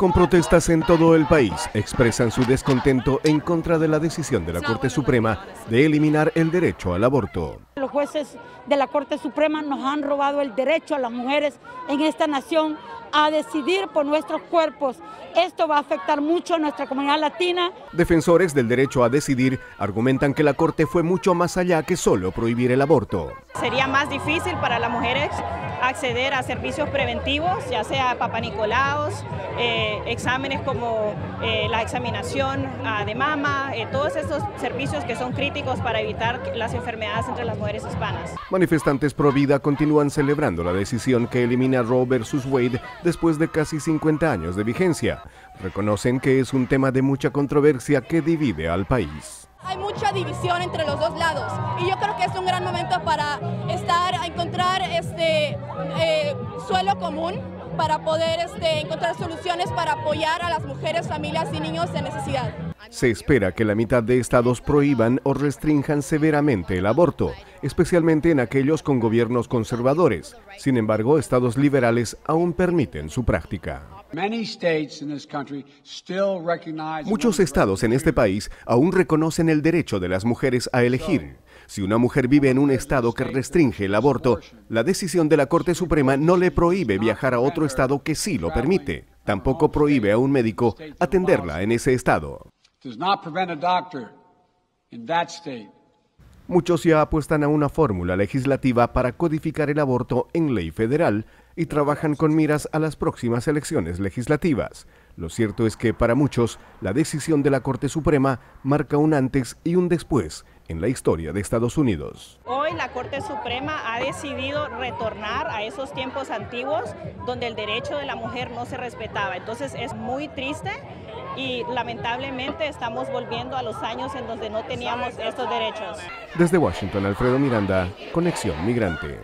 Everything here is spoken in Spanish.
Con protestas en todo el país, expresan su descontento en contra de la decisión de la Corte Suprema de eliminar el derecho al aborto. Los jueces de la Corte Suprema nos han robado el derecho a las mujeres en esta nación a decidir por nuestros cuerpos. Esto va a afectar mucho a nuestra comunidad latina. Defensores del derecho a decidir argumentan que la Corte fue mucho más allá que solo prohibir el aborto. Sería más difícil para las mujeres acceder a servicios preventivos, ya sea papanicolaos, eh, exámenes como eh, la examinación ah, de mama, eh, todos estos servicios que son críticos para evitar las enfermedades entre las mujeres hispanas. Manifestantes pro vida continúan celebrando la decisión que elimina Roe versus Wade después de casi 50 años de vigencia. Reconocen que es un tema de mucha controversia que divide al país. Hay mucha división entre los dos lados y yo creo que es un gran momento para estar encontrar este eh, suelo común para poder este, encontrar soluciones para apoyar a las mujeres, familias y niños en necesidad. Se espera que la mitad de estados prohíban o restrinjan severamente el aborto, especialmente en aquellos con gobiernos conservadores. Sin embargo, estados liberales aún permiten su práctica. Muchos estados en este país aún reconocen el derecho de las mujeres a elegir. Si una mujer vive en un estado que restringe el aborto, la decisión de la Corte Suprema no le prohíbe viajar a otro estado que sí lo permite. Tampoco prohíbe a un médico atenderla en ese estado. Muchos ya apuestan a una fórmula legislativa para codificar el aborto en ley federal y trabajan con miras a las próximas elecciones legislativas. Lo cierto es que para muchos la decisión de la Corte Suprema marca un antes y un después en la historia de Estados Unidos. Hoy la Corte Suprema ha decidido retornar a esos tiempos antiguos donde el derecho de la mujer no se respetaba. Entonces es muy triste y lamentablemente estamos volviendo a los años en donde no teníamos estos derechos. Desde Washington, Alfredo Miranda, Conexión Migrante.